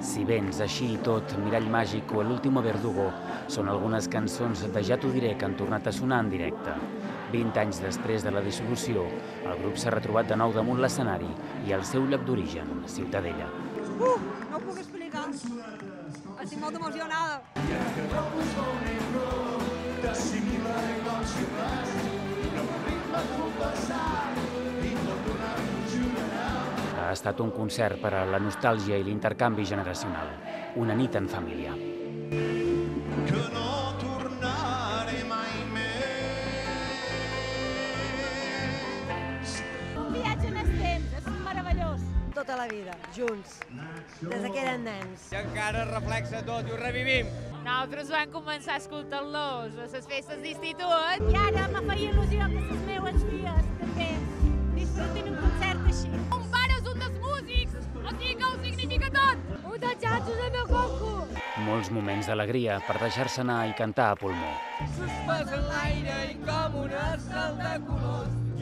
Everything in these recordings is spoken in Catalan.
Si vens, així i tot, Mirall Màgic o L'último verdugo són algunes cançons de Ja t'ho diré que han tornat a sonar en directe. 20 anys després de la dissolució, el grup s'ha retrobat de nou damunt l'escenari i al seu lloc d'origen, Ciutadella. Uh, no ho puc explicar. Estic molt emocionada. Ha estat un concert per a la nostàlgia i l'intercanvi generacional. Una nit en família. que no tornaré mai més. Un viatge en el temps, és meravellós. Tota la vida, junts, des que eren nens. I encara reflexa tot i ho revivim. Nosaltres vam començar a escoltar-los a les festes d'institut. I ara me feia il·lusió que les meues filles també Molts moments d'alegria per deixar-se anar i cantar a pulmó. Suspès en l'aire i com un estel de colors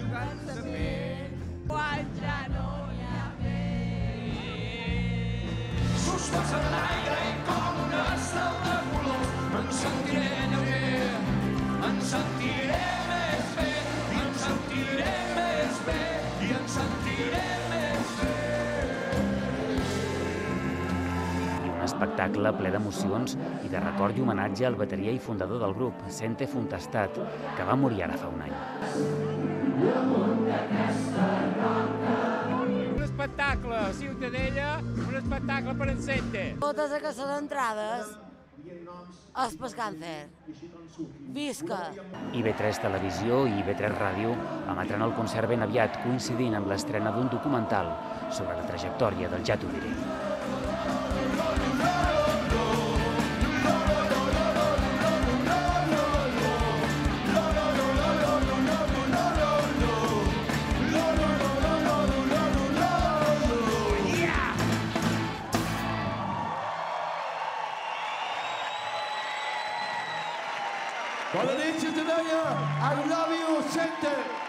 espectacle ple d'emocions i de record i homenatge al bateria i fundador del grup, Sente Fontestat, que va morir ara fa un any. Un espectacle a Ciutadella, un espectacle per encendre. Totes aquestes entrades és per càncer. Visca! IB3 Televisió i IB3 Ràdio emetran el concert ben aviat coincidint amb l'estrena d'un documental sobre la trajectòria del Ja t'ho diré. Bona nit, ciutadania! I love you, Sente!